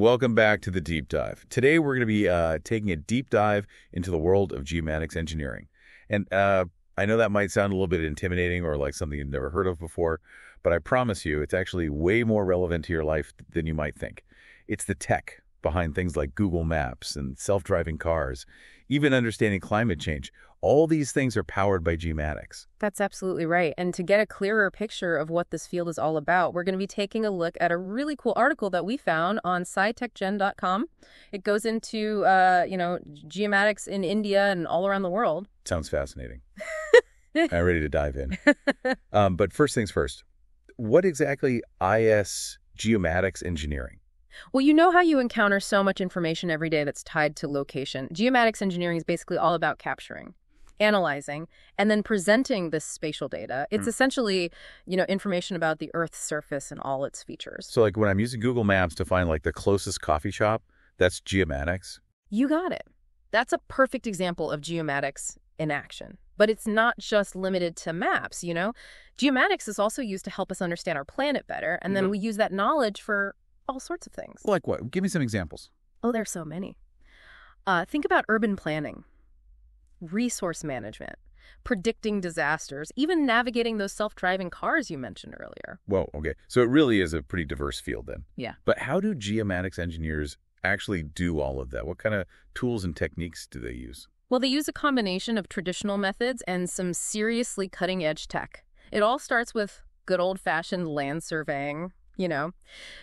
Welcome back to the Deep Dive. Today we're going to be uh, taking a deep dive into the world of geomatics engineering. And uh, I know that might sound a little bit intimidating or like something you've never heard of before, but I promise you it's actually way more relevant to your life than you might think. It's the tech behind things like Google Maps and self-driving cars, even understanding climate change. All these things are powered by geomatics. That's absolutely right. And to get a clearer picture of what this field is all about, we're going to be taking a look at a really cool article that we found on scitechgen.com. It goes into, uh, you know, geomatics in India and all around the world. Sounds fascinating. I'm ready to dive in. um, but first things first, what exactly IS geomatics engineering? Well, you know how you encounter so much information every day that's tied to location. Geomatics engineering is basically all about capturing, analyzing, and then presenting this spatial data. It's Mm. essentially, you know, information about the Earth's surface and all its features. So like when I'm using Google Maps to find like the closest coffee shop, that's geomatics. You got it. That's a perfect example of geomatics in action. But it's not just limited to maps, you know? Geomatics is also used to help us understand our planet better, and then Mhm. we use that knowledge for all sorts of things. Like what? Give me some examples. Oh, there's so many. Uh, think about urban planning, resource management, predicting disasters, even navigating those self-driving cars you mentioned earlier. Well, okay. So it really is a pretty diverse field then. Yeah. But how do geomatics engineers actually do all of that? What kind of tools and techniques do they use? Well, they use a combination of traditional methods and some seriously cutting-edge tech. It all starts with good old-fashioned land surveying, you know,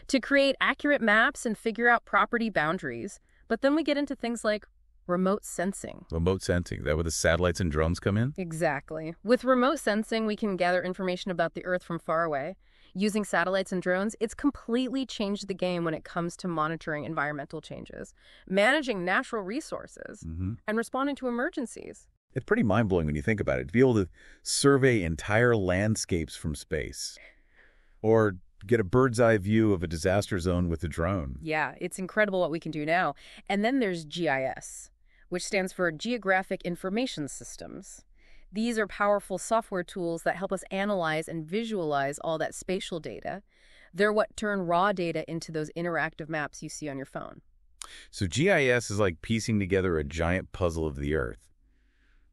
to create accurate maps and figure out property boundaries. But then we get into things like remote sensing. Remote sensing, that where the satellites and drones come in? Exactly. With remote sensing, we can gather information about the Earth from far away. Using satellites and drones, it's completely changed the game when it comes to monitoring environmental changes, managing natural resources, Mm-hmm. and responding to emergencies. It's pretty mind-blowing when you think about it. To be able to survey entire landscapes from space or get a bird's eye view of a disaster zone with a drone. Yeah, it's incredible what we can do now. And then there's GIS, which stands for Geographic Information Systems. These are powerful software tools that help us analyze and visualize all that spatial data. They're what turn raw data into those interactive maps you see on your phone. So GIS is like piecing together a giant puzzle of the Earth,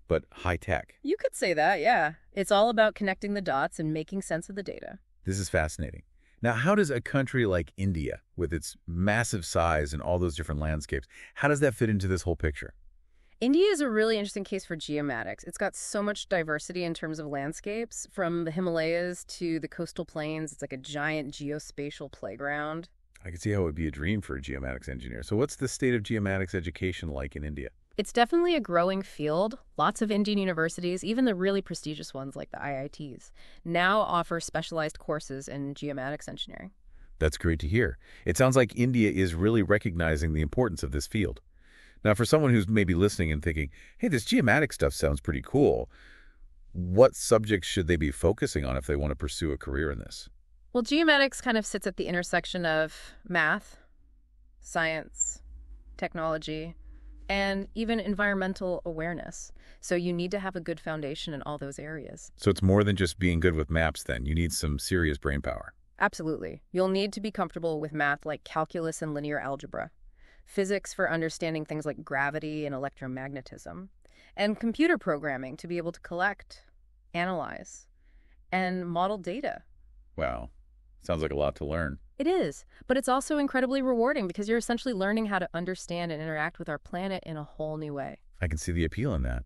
but high-tech. You could say that, yeah. It's all about connecting the dots and making sense of the data. This is fascinating. Now, how does a country like India, with its massive size and all those different landscapes, how does that fit into this whole picture? India is a really interesting case for geomatics. It's got so much diversity in terms of landscapes, from the Himalayas to the coastal plains. It's like a giant geospatial playground. I can see how it would be a dream for a geomatics engineer. So what's the state of geomatics education like in India? It's definitely a growing field. Lots of Indian universities, even the really prestigious ones like the IITs, now offer specialized courses in geomatics engineering. That's great to hear. It sounds like India is really recognizing the importance of this field. Now, for someone who's maybe listening and thinking, hey, this geomatic stuff sounds pretty cool, what subjects should they be focusing on if they want to pursue a career in this? Well, geomatics kind of sits at the intersection of math, science, technology, and even environmental awareness. So you need to have a good foundation in all those areas. So it's more than just being good with maps then. You need some serious brain power. Absolutely. You'll need to be comfortable with math like calculus and linear algebra, physics for understanding things like gravity and electromagnetism, and computer programming to be able to collect, analyze, and model data. Wow. Sounds like a lot to learn. It is, but it's also incredibly rewarding because you're essentially learning how to understand and interact with our planet in a whole new way. I can see the appeal in that.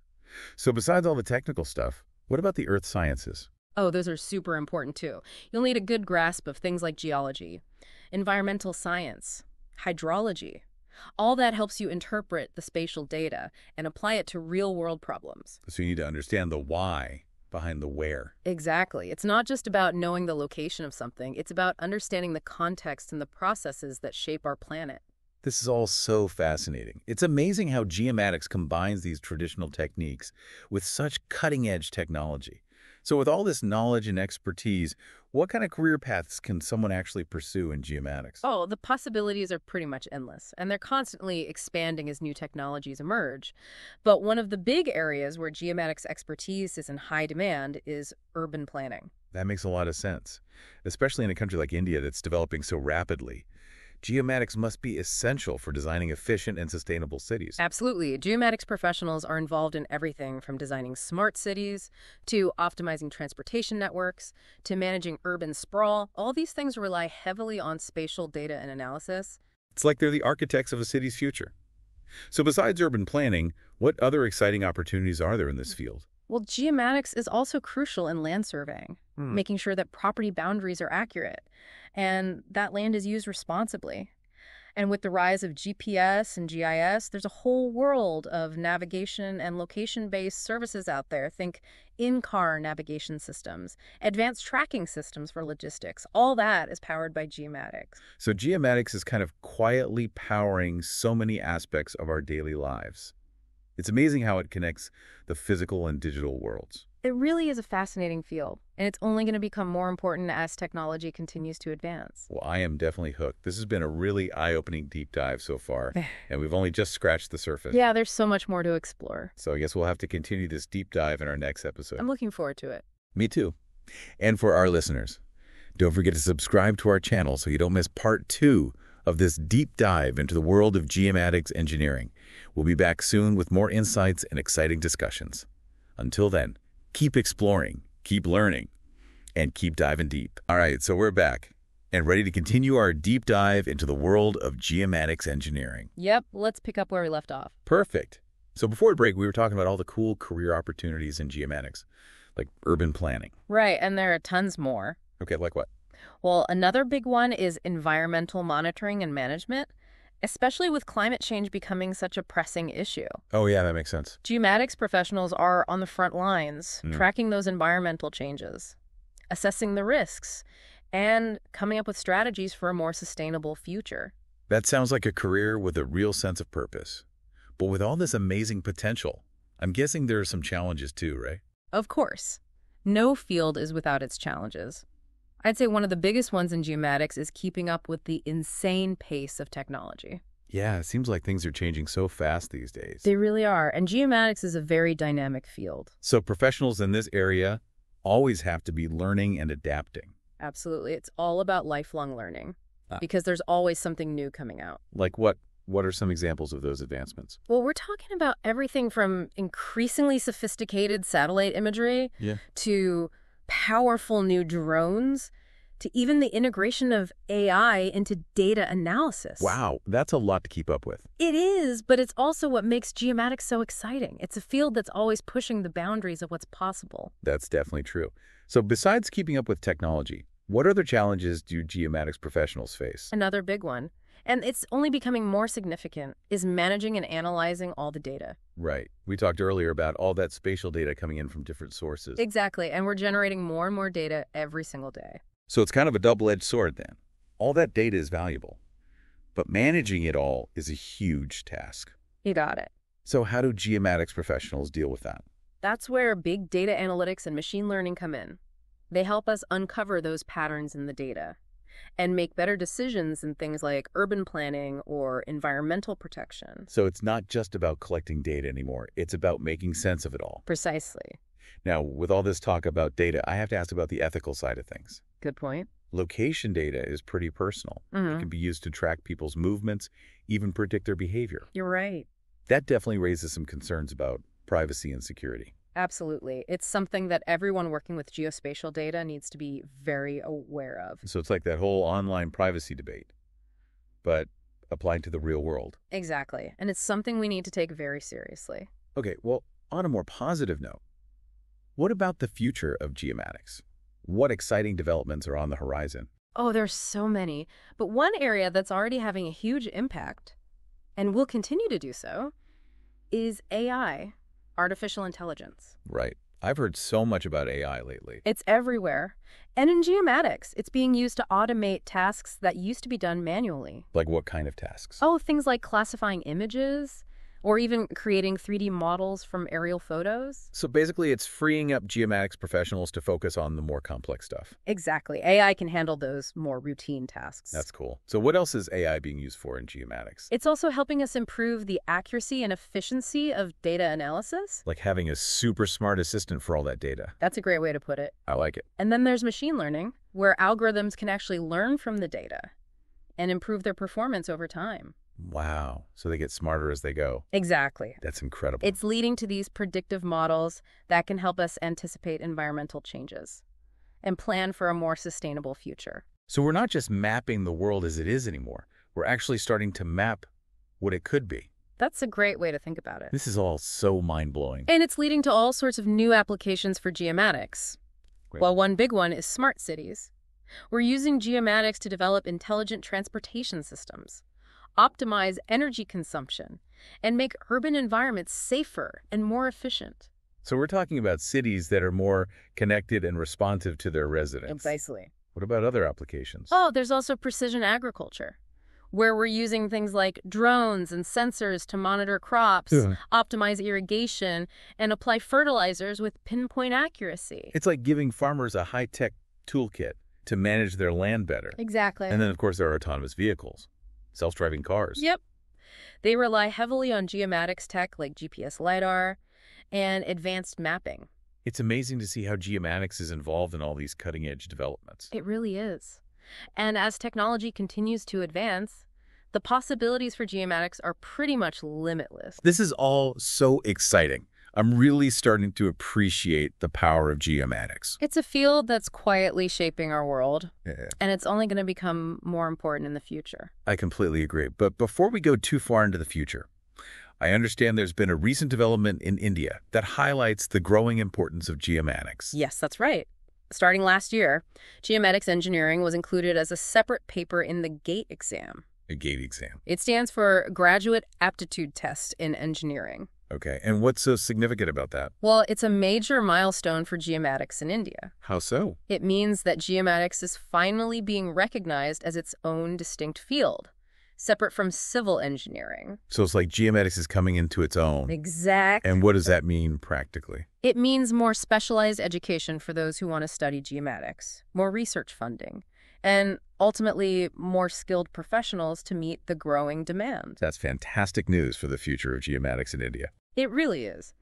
So besides all the technical stuff, what about the earth sciences? Oh, those are super important too. You'll need a good grasp of things like geology, environmental science, hydrology. All that helps you interpret the spatial data and apply it to real-world problems. So you need to understand the why behind the where. Exactly. It's not just about knowing the location of something. It's about understanding the context and the processes that shape our planet. This is all so fascinating. It's amazing how geomatics combines these traditional techniques with such cutting-edge technology. So with all this knowledge and expertise, what kind of career paths can someone actually pursue in geomatics? Oh, the possibilities are pretty much endless, and they're constantly expanding as new technologies emerge. But one of the big areas where geomatics expertise is in high demand is urban planning. That makes a lot of sense, especially in a country like India that's developing so rapidly. Geomatics must be essential for designing efficient and sustainable cities. Absolutely. Geomatics professionals are involved in everything from designing smart cities to optimizing transportation networks to managing urban sprawl. All these things rely heavily on spatial data and analysis. It's like they're the architects of a city's future. So besides urban planning, what other exciting opportunities are there in this field? Well, geomatics is also crucial in land surveying, Hmm. making sure that property boundaries are accurate and that land is used responsibly. And with the rise of GPS and GIS, there's a whole world of navigation and location-based services out there. Think in-car navigation systems, advanced tracking systems for logistics. All that is powered by geomatics. So geomatics is kind of quietly powering so many aspects of our daily lives. It's amazing how it connects the physical and digital worlds. It really is a fascinating field, and it's only going to become more important as technology continues to advance. Well, I am definitely hooked. This has been a really eye-opening deep dive so far, and we've only just scratched the surface. Yeah, there's so much more to explore. So I guess we'll have to continue this deep dive in our next episode. I'm looking forward to it. Me too. And for our listeners, don't forget to subscribe to our channel so you don't miss part two of this deep dive into the world of geomatics engineering. We'll be back soon with more insights and exciting discussions. Until then, keep exploring, keep learning, and keep diving deep. All right, so we're back and ready to continue our deep dive into the world of geomatics engineering. Yep, let's pick up where we left off. Perfect. So before break, we were talking about all the cool career opportunities in geomatics, like urban planning. Right, and there are tons more. Okay, like what? Well, another big one is environmental monitoring and management, especially with climate change becoming such a pressing issue. Oh, yeah, that makes sense. Geomatics professionals are on the front lines, Mm. tracking those environmental changes, assessing the risks, and coming up with strategies for a more sustainable future. That sounds like a career with a real sense of purpose. But with all this amazing potential, I'm guessing there are some challenges too, right? Of course, no field is without its challenges. I'd say one of the biggest ones in geomatics is keeping up with the insane pace of technology. Yeah, it seems like things are changing so fast these days. They really are, and geomatics is a very dynamic field. So professionals in this area always have to be learning and adapting. Absolutely. It's all about lifelong learning Ah. because there's always something new coming out. Like what? What are some examples of those advancements? Well, we're talking about everything from increasingly sophisticated satellite imagery Yeah. to powerful new drones to even the integration of AI into data analysis. Wow, that's a lot to keep up with. It is, but it's also what makes geomatics so exciting. It's a field that's always pushing the boundaries of what's possible. That's definitely true. So besides keeping up with technology, what other challenges do geomatics professionals face? Another big one, and it's only becoming more significant, is managing and analyzing all the data. Right. We talked earlier about all that spatial data coming in from different sources. Exactly, and we're generating more and more data every single day. So it's kind of a double-edged sword then. All that data is valuable, but managing it all is a huge task. You got it. So how do geomatics professionals deal with that? That's where big data analytics and machine learning come in. They help us uncover those patterns in the data and make better decisions in things like urban planning or environmental protection. So it's not just about collecting data anymore. It's about making sense of it all. Precisely. Now, with all this talk about data, I have to ask about the ethical side of things. Good point. Location data is pretty personal. It Mhm. can be used to track people's movements, even predict their behavior. You're right. That definitely raises some concerns about privacy and security. Absolutely. It's something that everyone working with geospatial data needs to be very aware of. So it's like that whole online privacy debate, but applied to the real world. Exactly. And it's something we need to take very seriously. Okay, well, on a more positive note, what about the future of geomatics? What exciting developments are on the horizon? Oh, there's so many. But one area that's already having a huge impact, and will continue to do so, is AI, artificial intelligence. Right. I've heard so much about AI lately. It's everywhere. And in geomatics, it's being used to automate tasks that used to be done manually. Like what kind of tasks? Oh, things like classifying images, or even creating 3D models from aerial photos. So basically, it's freeing up geomatics professionals to focus on the more complex stuff. Exactly. AI can handle those more routine tasks. That's cool. So what else is AI being used for in geomatics? It's also helping us improve the accuracy and efficiency of data analysis. Like having a super smart assistant for all that data. That's a great way to put it. I like it. And then there's machine learning, where algorithms can actually learn from the data and improve their performance over time. Wow. So they get smarter as they go. Exactly. That's incredible. It's leading to these predictive models that can help us anticipate environmental changes and plan for a more sustainable future. so we're not just mapping the world as it is anymore. We're actually starting to map what it could be. That's a great way to think about it. This is all so mind-blowing. And it's leading to all sorts of new applications for geomatics. Great. Well, one big one is smart cities. We're using geomatics to develop intelligent transportation systems, optimize energy consumption, and make urban environments safer and more efficient. So we're talking about cities that are more connected and responsive to their residents. Precisely. What about other applications? Oh, there's also precision agriculture, where we're using things like drones and sensors to monitor crops, Yeah. optimize irrigation, and apply fertilizers with pinpoint accuracy. It's like giving farmers a high-tech toolkit to manage their land better. Exactly. And then, of course, there are autonomous vehicles, self-driving cars. Yep. They rely heavily on geomatics tech like GPS LiDAR and advanced mapping. It's amazing to see how geomatics is involved in all these cutting-edge developments. It really is. And as technology continues to advance, the possibilities for geomatics are pretty much limitless. This is all so exciting. I'm really starting to appreciate the power of geomatics. It's a field that's quietly shaping our world, Yeah. and it's only going to become more important in the future. I completely agree. But before we go too far into the future, I understand there's been a recent development in India that highlights the growing importance of geomatics. Yes, that's right. Starting last year, geomatics engineering was included as a separate paper in the GATE exam. A GATE exam. It stands for Graduate Aptitude Test in Engineering. Okay. And what's so significant about that? Well, it's a major milestone for geomatics in India. How so? It means that geomatics is finally being recognized as its own distinct field, separate from civil engineering. So it's like geomatics is coming into its own. Exactly. And what does that mean practically? It means more specialized education for those who want to study geomatics, more research funding, and ultimately more skilled professionals to meet the growing demand. That's fantastic news for the future of geomatics in India. It really is.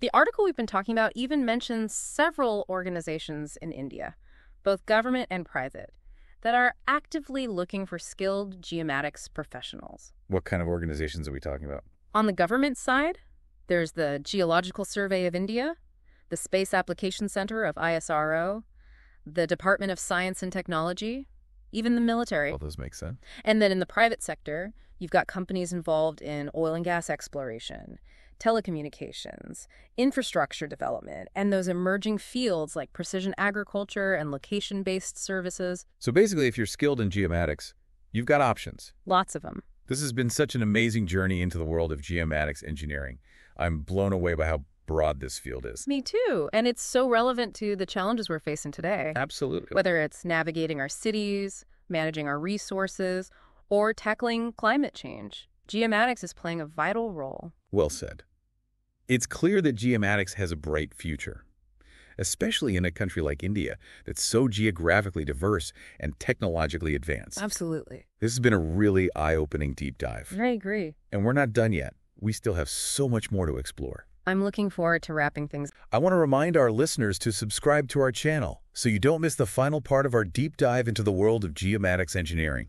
The article we've been talking about even mentions several organizations in India, both government and private, that are actively looking for skilled geomatics professionals. What kind of organizations are we talking about? On the government side, there's the Geological Survey of India, the Space Application Center of ISRO, the Department of Science and Technology, even the military. All those make sense. And then in the private sector, you've got companies involved in oil and gas exploration, telecommunications, infrastructure development, and those emerging fields like precision agriculture and location-based services. So basically, if you're skilled in geomatics, you've got options. Lots of them. This has been such an amazing journey into the world of geomatics engineering. I'm blown away by how broad this field is. Me too. And it's so relevant to the challenges we're facing today. Absolutely. Whether it's navigating our cities, managing our resources, or tackling climate change, geomatics is playing a vital role. Well said. It's clear that geomatics has a bright future, especially in a country like India that's so geographically diverse and technologically advanced. Absolutely. This has been a really eye-opening deep dive. I agree. And we're not done yet. We still have so much more to explore. I'm looking forward to wrapping things. Up. I want to remind our listeners to subscribe to our channel so you don't miss the final part of our deep dive into the world of geomatics engineering.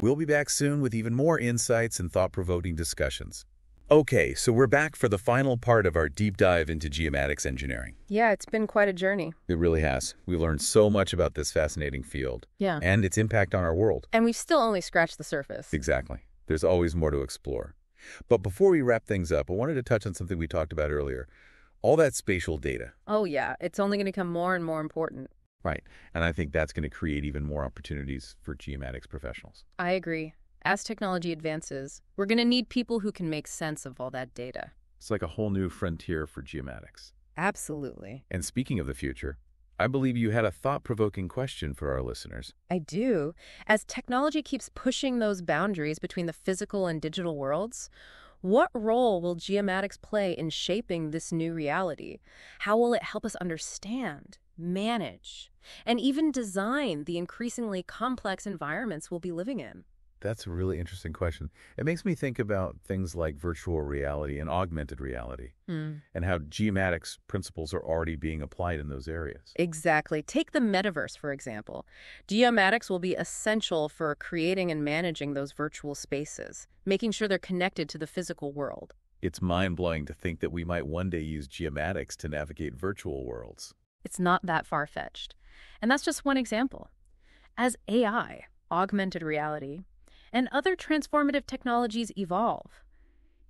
We'll be back soon with even more insights and thought-provoking discussions. Okay, so we're back for the final part of our deep dive into geomatics engineering. Yeah, it's been quite a journey. It really has. We've learned so much about this fascinating field Yeah. and its impact on our world. And we've still only scratched the surface. Exactly. There's always more to explore. But before we wrap things up, I wanted to touch on something we talked about earlier. All that spatial data. Oh, yeah. It's only going to become more and more important. Right. And I think that's going to create even more opportunities for geomatics professionals. I agree. As technology advances, we're going to need people who can make sense of all that data. It's like a whole new frontier for geomatics. Absolutely. And speaking of the future, I believe you had a thought-provoking question for our listeners. I do. As technology keeps pushing those boundaries between the physical and digital worlds, what role will geomatics play in shaping this new reality? How will it help us understand, manage, and even design the increasingly complex environments we'll be living in? That's a really interesting question. It makes me think about things like virtual reality and augmented reality Hmm. and how geomatics principles are already being applied in those areas. Exactly. Take the metaverse, for example. Geomatics will be essential for creating and managing those virtual spaces, making sure they're connected to the physical world. It's mind-blowing to think that we might one day use geomatics to navigate virtual worlds. It's not that far-fetched. And that's just one example. As AI, augmented reality, and other transformative technologies evolve,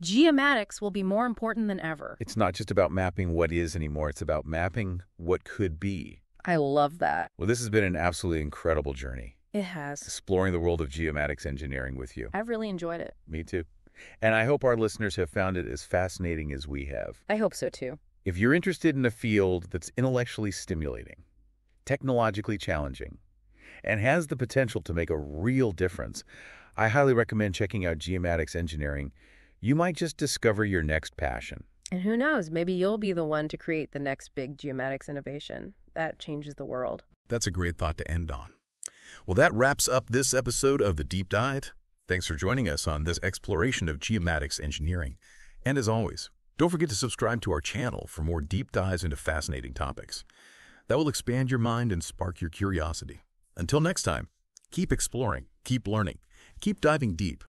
geomatics will be more important than ever. It's not just about mapping what is anymore, it's about mapping what could be. I love that. Well, this has been an absolutely incredible journey, It has. exploring the world of geomatics engineering with you. I've really enjoyed it. Me too. And I hope our listeners have found it as fascinating as we have. I hope so too. If you're interested in a field that's intellectually stimulating, technologically challenging, and has the potential to make a real difference, I highly recommend checking out Geomatics Engineering. You might just discover your next passion. And who knows, maybe you'll be the one to create the next big geomatics innovation that changes the world. That's a great thought to end on. Well, that wraps up this episode of The Deep Dive. Thanks for joining us on this exploration of geomatics engineering. And as always, don't forget to subscribe to our channel for more deep dives into fascinating topics. That will expand your mind and spark your curiosity. Until next time, keep exploring, keep learning, keep diving deep